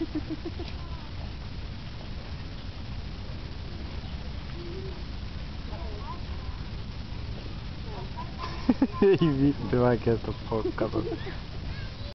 Do I get the sto porca